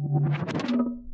Thank you.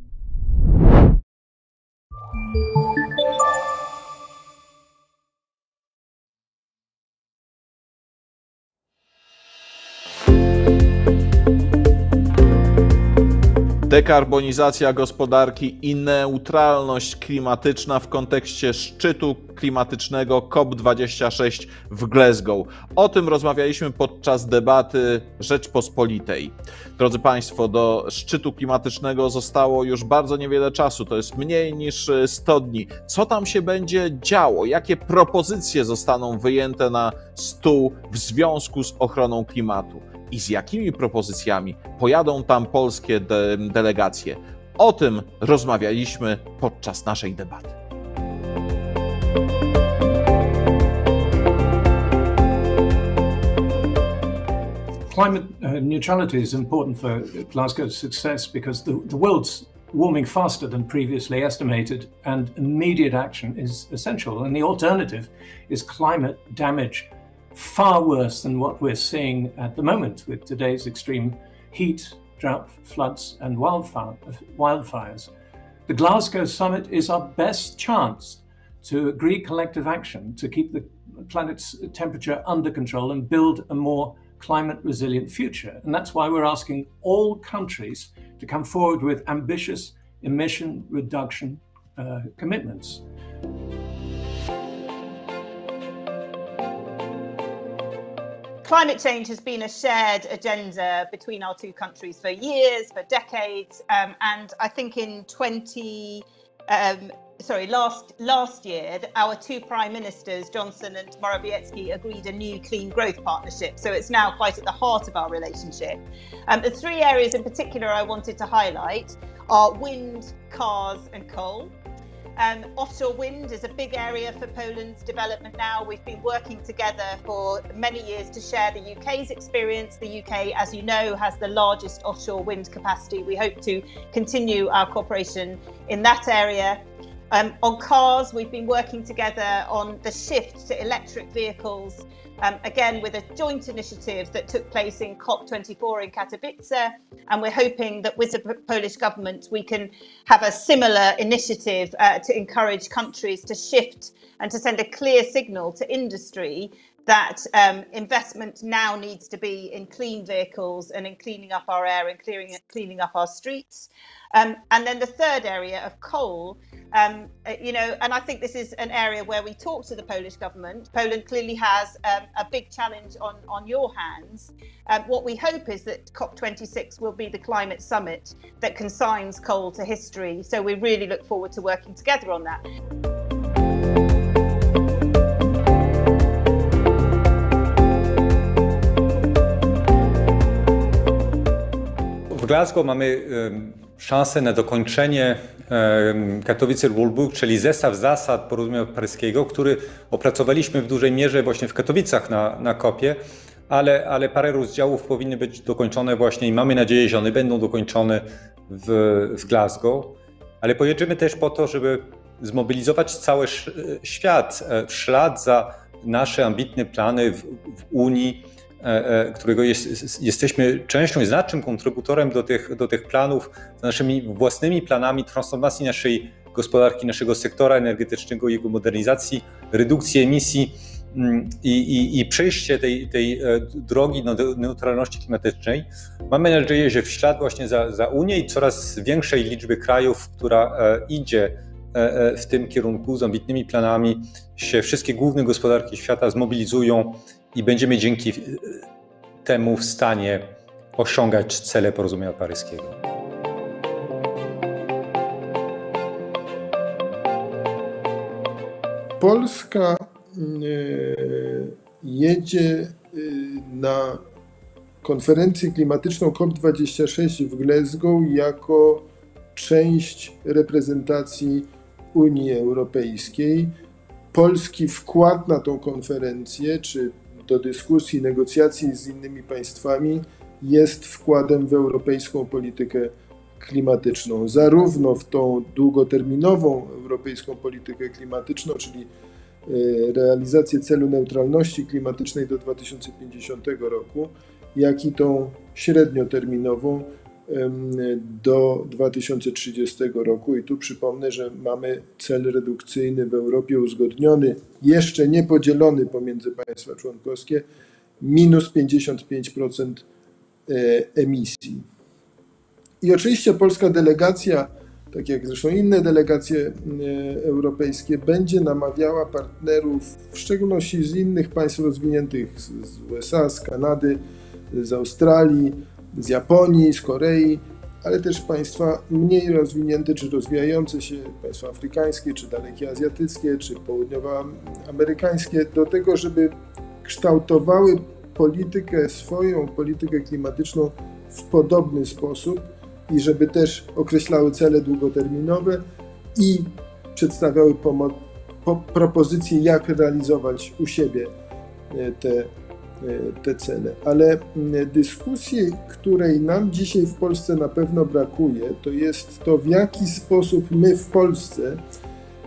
Dekarbonizacja gospodarki i neutralność klimatyczna w kontekście szczytu klimatycznego COP26 w Glasgow. O tym rozmawialiśmy podczas debaty Rzeczpospolitej. Drodzy Państwo, do szczytu klimatycznego zostało już bardzo niewiele czasu, to jest mniej niż 100 dni. Co tam się będzie działo? Jakie propozycje zostaną wyjęte na stół w związku z ochroną klimatu? I z jakimi propozycjami pojadą tam polskie de delegacje. O tym rozmawialiśmy podczas naszej debaty. Climate uh, neutrality is important for Glasgow's success because the, the world's warming faster than previously estimated, and immediate action is essential. And the alternative is climate damage far worse than what we're seeing at the moment with today's extreme heat, drought, floods, and wildfire, wildfires. The Glasgow summit is our best chance to agree collective action to keep the planet's temperature under control and build a more climate resilient future. And that's why we're asking all countries to come forward with ambitious emission reduction uh, commitments. Climate change has been a shared agenda between our two countries for years, for decades, um, and I think in 20. Um, sorry, last last year, our two prime ministers, Johnson and Morawiecki, agreed a new clean growth partnership. So it's now quite at the heart of our relationship. Um, the three areas in particular I wanted to highlight are wind, cars, and coal. Um, offshore wind is a big area for Poland's development now. We've been working together for many years to share the UK's experience. The UK, as you know, has the largest offshore wind capacity. We hope to continue our cooperation in that area. Um, on cars, we've been working together on the shift to electric vehicles, um, again with a joint initiative that took place in COP24 in Katowice. And we're hoping that with the Polish government, we can have a similar initiative uh, to encourage countries to shift and to send a clear signal to industry that um, investment now needs to be in clean vehicles and in cleaning up our air and clearing, cleaning up our streets. Um, and then the third area of coal, um, uh, you know, and I think this is an area where we talk to the Polish government. Poland clearly has um, a big challenge on, on your hands. Um, what we hope is that COP26 will be the climate summit that consigns coal to history. So we really look forward to working together on that. W Glasgow mamy szansę na dokończenie Katowice Rulebook, czyli zestaw zasad porozumienia paryskiego, który opracowaliśmy w dużej mierze właśnie w Katowicach na, na kopie, ale, ale parę rozdziałów powinny być dokończone właśnie i mamy nadzieję, że one będą dokończone w, w Glasgow. Ale pojedziemy też po to, żeby zmobilizować cały świat e, w ślad za nasze ambitne plany w, w Unii E, e, którego jest, jesteśmy częścią i znacznym kontrybutorem do tych, do tych planów, z naszymi własnymi planami transformacji naszej gospodarki, naszego sektora energetycznego, jego modernizacji, redukcji emisji mm, i, i, i przejście tej, tej e, drogi do neutralności klimatycznej. Mamy nadzieję, że w ślad właśnie za, za Unię i coraz większej liczby krajów, która idzie w tym kierunku z ambitnymi planami, się wszystkie główne gospodarki świata zmobilizują i będziemy dzięki temu w stanie osiągać cele porozumienia paryskiego. Polska e, jedzie e, na konferencję klimatyczną COP26 w Glasgow jako część reprezentacji Unii Europejskiej. Polski wkład na tą konferencję, czy do dyskusji, negocjacji z innymi państwami jest wkładem w europejską politykę klimatyczną, zarówno w tą długoterminową europejską politykę klimatyczną, czyli e, realizację celu neutralności klimatycznej do 2050 roku, jak i tą średnioterminową, do 2030 roku. I tu przypomnę, że mamy cel redukcyjny w Europie uzgodniony, jeszcze nie podzielony pomiędzy państwa członkowskie, minus 55% e, emisji. I oczywiście polska delegacja, tak jak zresztą inne delegacje e, europejskie, będzie namawiała partnerów, w szczególności z innych państw rozwiniętych, z USA, z Kanady, z Australii, z Japonii, z Korei, ale też państwa mniej rozwinięte czy rozwijające się, państwa afrykańskie, czy dalekie azjatyckie, czy południowoamerykańskie, do tego, żeby kształtowały politykę, swoją politykę klimatyczną w podobny sposób i żeby też określały cele długoterminowe i przedstawiały po, propozycje, jak realizować u siebie e, te te cele. Ale mm, dyskusji, której nam dzisiaj w Polsce na pewno brakuje, to jest to, w jaki sposób my w Polsce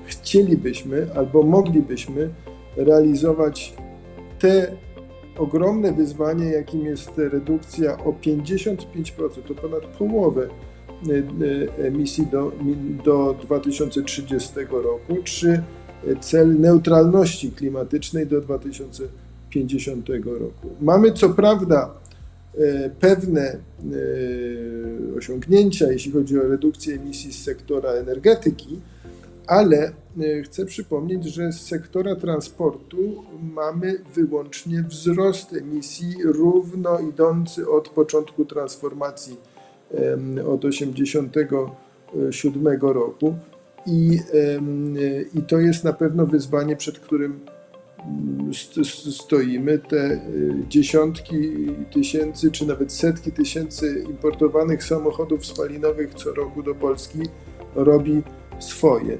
chcielibyśmy albo moglibyśmy realizować te ogromne wyzwanie, jakim jest redukcja o 55%, to ponad połowę e, e, emisji do, do 2030 roku, czy cel neutralności klimatycznej do 2030 50 roku. Mamy co prawda e, pewne e, osiągnięcia, jeśli chodzi o redukcję emisji z sektora energetyki, ale e, chcę przypomnieć, że z sektora transportu mamy wyłącznie wzrost emisji równo idący od początku transformacji od 1987 roku. I, I to jest na pewno wyzwanie, przed którym stoimy, te y, dziesiątki tysięcy, czy nawet setki tysięcy importowanych samochodów spalinowych co roku do Polski robi swoje.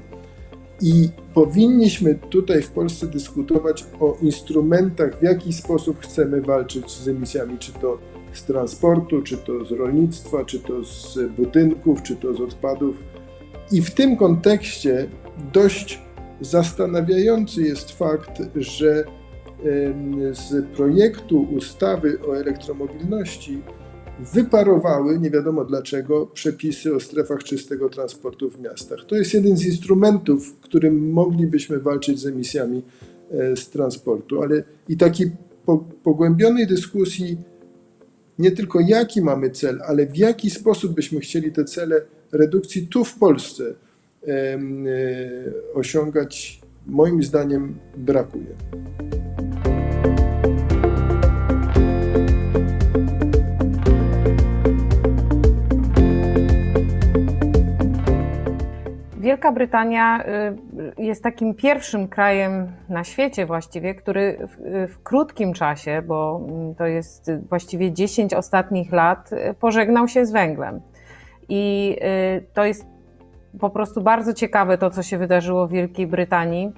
I powinniśmy tutaj w Polsce dyskutować o instrumentach, w jaki sposób chcemy walczyć z emisjami, czy to z transportu, czy to z rolnictwa, czy to z budynków, czy to z odpadów. I w tym kontekście dość Zastanawiający jest fakt, że z projektu ustawy o elektromobilności wyparowały, nie wiadomo dlaczego, przepisy o strefach czystego transportu w miastach. To jest jeden z instrumentów, którym moglibyśmy walczyć z emisjami e, z transportu, ale i takiej pogłębionej dyskusji nie tylko jaki mamy cel, ale w jaki sposób byśmy chcieli te cele redukcji tu w Polsce osiągać, moim zdaniem, brakuje. Wielka Brytania y, jest takim pierwszym krajem na świecie właściwie, który w, w, krótkim czasie, bo mm, to jest właściwie 10 ostatnich lat, pożegnał się z węglem. I y, to jest po prostu bardzo ciekawe to, co się wydarzyło w Wielkiej Brytanii.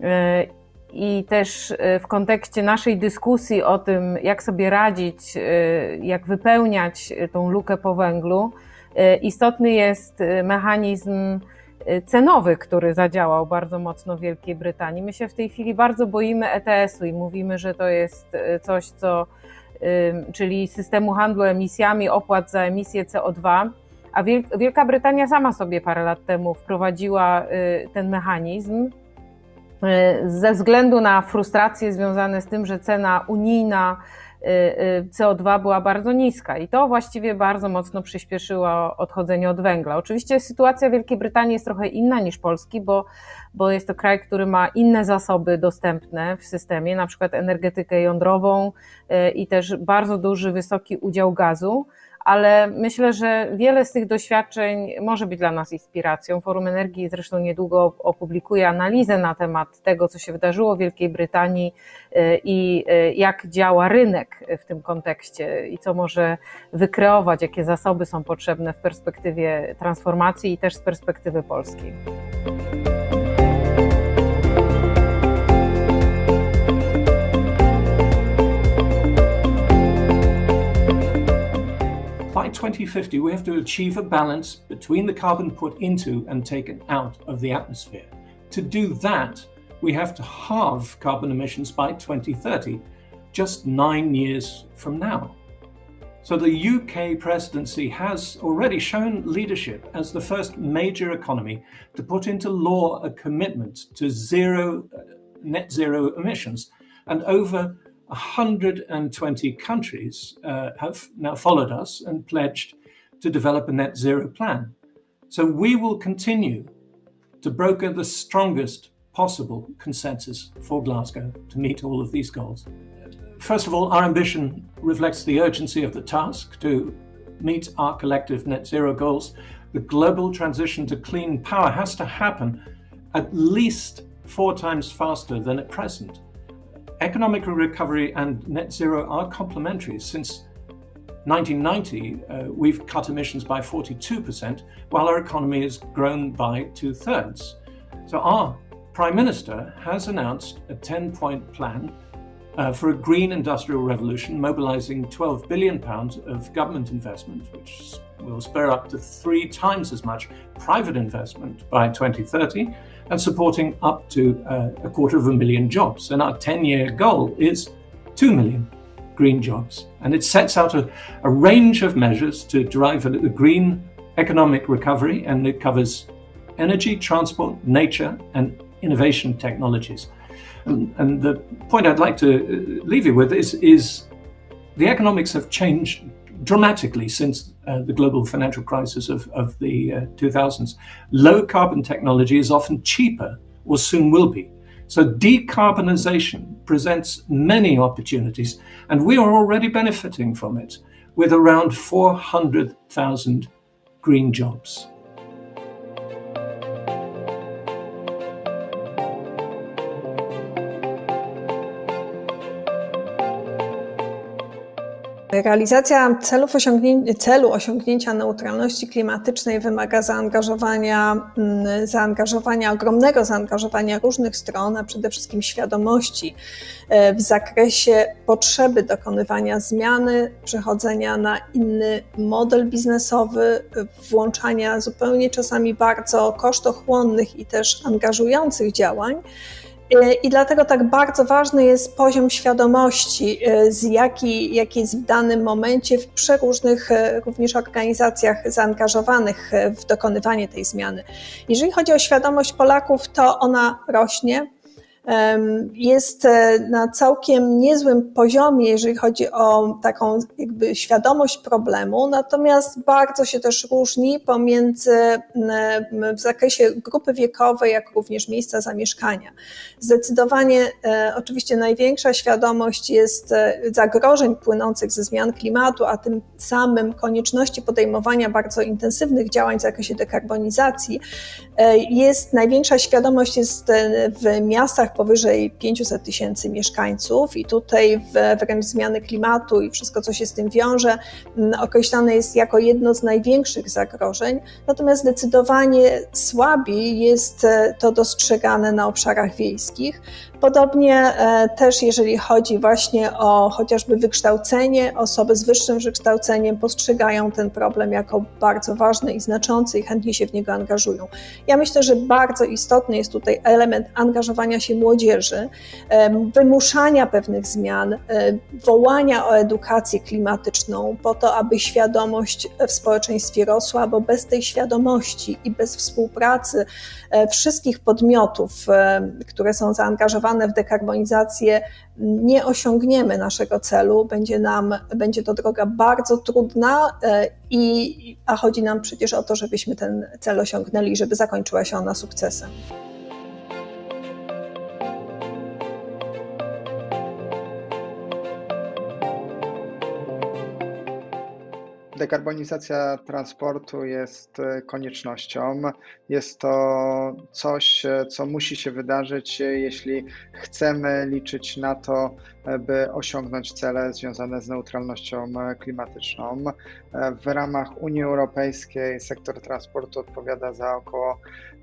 E, I też e, w kontekście naszej dyskusji o tym, jak sobie radzić, e, jak wypełniać tą lukę po węglu, istotny jest mechanizm cenowy, który zadziałał bardzo mocno w Wielkiej Brytanii. My się w tej chwili bardzo boimy ETS-u i mówimy, że to jest coś, co, czyli systemu handlu emisjami, opłat za emisję CO2 a Wielka Brytania sama sobie parę lat temu wprowadziła y, ten mechanizm y, ze względu na frustracje związane z tym, że cena unijna y, CO2 była bardzo niska i to właściwie bardzo mocno przyspieszyło odchodzenie od węgla. Oczywiście sytuacja Wielkiej Brytanii jest trochę inna niż Polski, bo, bo jest to kraj, który ma inne zasoby dostępne w systemie, na przykład energetykę jądrową i też bardzo duży, wysoki udział gazu ale myślę, że wiele z tych doświadczeń może być dla nas inspiracją. Forum Energii zresztą niedługo opublikuje analizę na temat tego, co się wydarzyło w Wielkiej Brytanii y, i y, jak działa rynek w tym kontekście i co może wykreować, jakie zasoby są potrzebne w perspektywie transformacji i też z perspektywy polskiej. 2050, we have to achieve a balance between the carbon put into and taken out of the atmosphere. To do that, we have to halve carbon emissions by 2030, just nine years from now. So the UK presidency has already shown leadership as the first major economy to put into law a commitment to zero uh, net zero emissions. And over 120 countries uh, have now followed us and pledged to develop a net zero plan. So we will continue to broker the strongest possible consensus for Glasgow to meet all of these goals. First of all, our ambition reflects the urgency of the task to meet our collective net zero goals. The global transition to clean power has to happen at least four times faster than at present. Economic recovery and net zero are complementary. Since 1990, uh, we've cut emissions by 42%, while our economy has grown by two thirds. So, our Prime Minister has announced a 10 point plan uh, for a green industrial revolution, mobilizing £12 billion of government investment, which will spur up to three times as much private investment by 2030, and supporting up to uh, a quarter of a million jobs. And our 10 year goal is 2 million green jobs. And it sets out a, a range of measures to drive a, a green economic recovery, and it covers energy, transport, nature, and innovation technologies. And, and the point I'd like to uh, leave you with is, is the economics have changed dramatically since uh, the global financial crisis of, of the uh, 2000s. Low carbon technology is often cheaper or soon will be. So decarbonization presents many opportunities, and we are already benefiting from it with around 400,000 green jobs. Realizacja celów osiągnięcia, celu osiągnięcia neutralności klimatycznej wymaga zaangażowania, mm, zaangażowania, ogromnego zaangażowania różnych stron, a przede wszystkim świadomości e, w zakresie potrzeby dokonywania zmiany, przechodzenia na inny model biznesowy, włączania zupełnie czasami bardzo kosztochłonnych i też angażujących działań. E, I dlatego tak bardzo ważny jest poziom świadomości, e, z jaki, jaki jest w danym momencie w przeróżnych e, również organizacjach zaangażowanych w dokonywanie tej zmiany. Jeżeli chodzi o świadomość Polaków, to ona rośnie jest e, na całkiem niezłym poziomie, jeżeli chodzi o taką jakby świadomość problemu, natomiast bardzo się też różni pomiędzy w zakresie grupy wiekowej, jak również miejsca zamieszkania. Zdecydowanie e, oczywiście największa świadomość jest e, zagrożeń płynących ze zmian klimatu, a tym samym konieczności podejmowania bardzo intensywnych działań w zakresie dekarbonizacji. Jest największa świadomość jest w miastach powyżej 500 tysięcy mieszkańców i tutaj wręcz zmiany klimatu i wszystko, co się z tym wiąże, określane jest jako jedno z największych zagrożeń, natomiast zdecydowanie słabiej jest e, to dostrzegane na obszarach wiejskich. Podobnie e, też jeżeli chodzi właśnie o chociażby wykształcenie, osoby z wyższym wykształceniem postrzegają ten problem jako bardzo ważny i znaczący i chętnie się w niego angażują. Ja myślę, że bardzo istotny jest tutaj element angażowania się młodzieży, wymuszania pewnych zmian, e, wołania o edukację klimatyczną po to, aby świadomość w społeczeństwie rosła, bo bez tej świadomości i bez współpracy e, wszystkich podmiotów, które są zaangażowane, zaangażowane w dekarbonizację, nie osiągniemy naszego celu. Będzie, nam, będzie to droga bardzo trudna, e, i, a chodzi nam przecież o to, żebyśmy ten cel osiągnęli i żeby zakończyła się ona sukcesem. Dekarbonizacja transportu jest e, koniecznością. Jest to coś, e, co musi się wydarzyć, e, jeśli chcemy liczyć na to, by osiągnąć cele związane z neutralnością klimatyczną. W ramach Unii Europejskiej sektor transportu odpowiada za około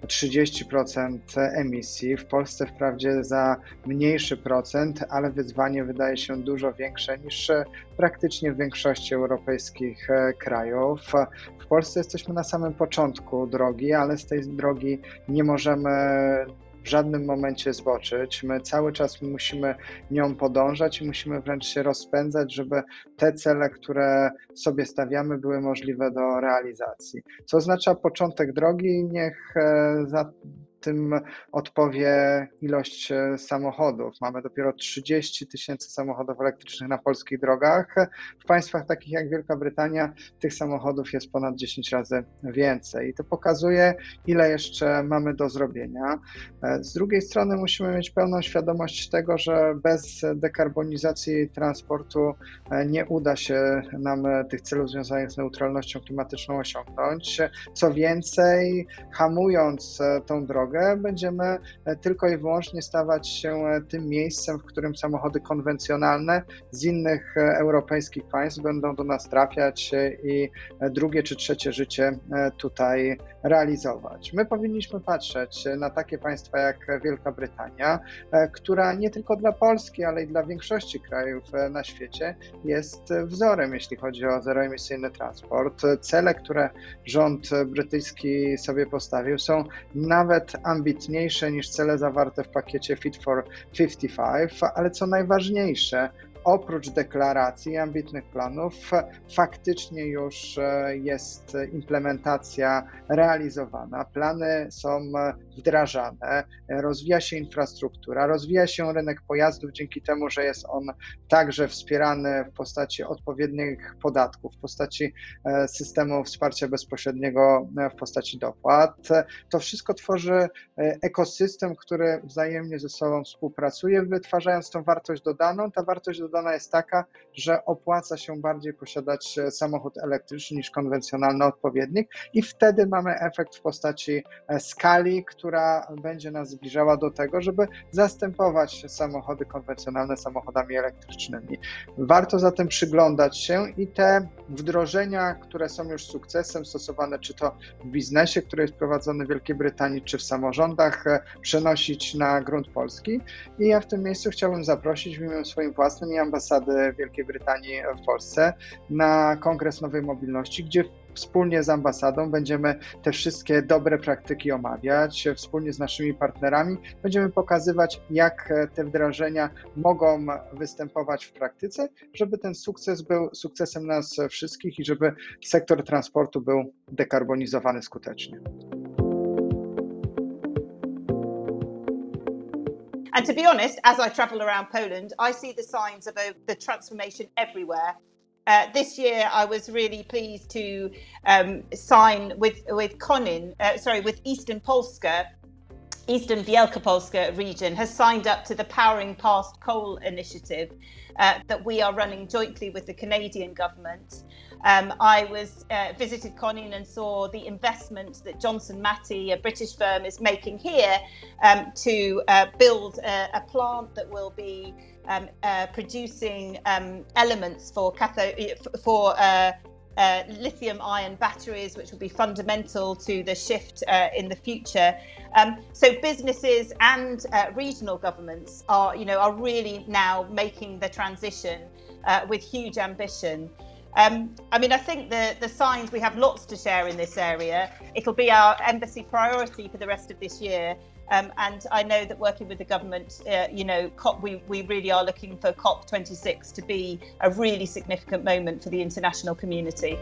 30% emisji. W Polsce wprawdzie za mniejszy procent, ale wyzwanie wydaje się dużo większe niż praktycznie w większości europejskich krajów. W Polsce jesteśmy na samym początku drogi, ale z tej drogi nie możemy w żadnym momencie zboczyć. My cały czas musimy nią podążać i musimy wręcz się rozpędzać, żeby te cele, które sobie stawiamy, były możliwe do realizacji. Co oznacza początek drogi, niech e, za tym odpowie ilość e, samochodów. Mamy dopiero 30 tysięcy samochodów elektrycznych na polskich drogach. W państwach takich jak Wielka Brytania tych samochodów jest ponad 10 razy więcej. I to pokazuje, ile jeszcze mamy do zrobienia. E, z drugiej strony musimy mieć pełną świadomość tego, że bez dekarbonizacji transportu e, nie uda się nam tych celów związanych z neutralnością klimatyczną osiągnąć. Co więcej, hamując tą drogę, drogę, będziemy e, tylko i wyłącznie stawać się e, tym miejscem, w którym samochody konwencjonalne z innych e, europejskich państw będą do nas trafiać i drugie czy trzecie życie tutaj realizować. My powinniśmy patrzeć na takie państwa jak Wielka Brytania, która nie tylko dla Polski, ale i dla większości krajów na świecie jest wzorem, jeśli chodzi o zeroemisyjny transport. Cele, które rząd brytyjski sobie postawił, są nawet ambitniejsze niż cele zawarte w pakiecie Fit for 55, ale co najważniejsze, oprócz deklaracji, ambitnych planów, faktycznie już e, jest implementacja realizowana. Plany są wdrażane, rozwija się infrastruktura, rozwija się rynek pojazdów dzięki temu, że jest on także wspierany w postaci odpowiednich podatków, w postaci e, systemu wsparcia bezpośredniego, e, w postaci dopłat. To wszystko tworzy ekosystem, który wzajemnie ze sobą współpracuje, wytwarzając tą wartość dodaną. Ta wartość dodana jest taka, że opłaca się bardziej posiadać e, samochód elektryczny niż konwencjonalny odpowiednik, i wtedy mamy efekt w postaci e, skali, która będzie nas zbliżała do tego, żeby zastępować samochody konwencjonalne samochodami elektrycznymi. Warto zatem przyglądać się i te wdrożenia, które są już sukcesem, stosowane czy to w biznesie, który jest prowadzony w Wielkiej Brytanii, czy w samorządach, e, przenosić na grunt polski. I ja w tym miejscu chciałbym zaprosić w imieniu swoim własnym i ambasady Wielkiej Brytanii w Polsce na Kongres Nowej Mobilności, gdzie wspólnie z ambasadą będziemy te wszystkie dobre praktyki omawiać, wspólnie z naszymi partnerami będziemy pokazywać, jak te wdrażania mogą występować w praktyce, żeby ten sukces był sukcesem nas wszystkich i żeby sektor transportu był dekarbonizowany skutecznie. And to be honest, as I travel around Poland, I see the signs of a, the transformation everywhere. Uh, this year, I was really pleased to um, sign with with Konin, uh, sorry, with Eastern Polska, Eastern Wielkopolska region has signed up to the Powering Past Coal initiative uh, that we are running jointly with the Canadian government. Um, I was uh, visited Conin and saw the investment that Johnson Matthey, a British firm, is making here um, to uh, build a, a, plant that will be um, uh, producing um, elements for cathode for uh, lithium ion batteries, which will be fundamental to the shift uh, in the future. Um, so businesses and uh, regional governments are, you know, are really now making the transition uh, with huge ambition. Um, I mean, I think the, the signs we have lots to share in this area. It'll be our embassy priority for the rest of this year. Um, and I know that working with the government, uh, you know, COP, we, we really are looking for COP26 to be a really significant moment for the international community.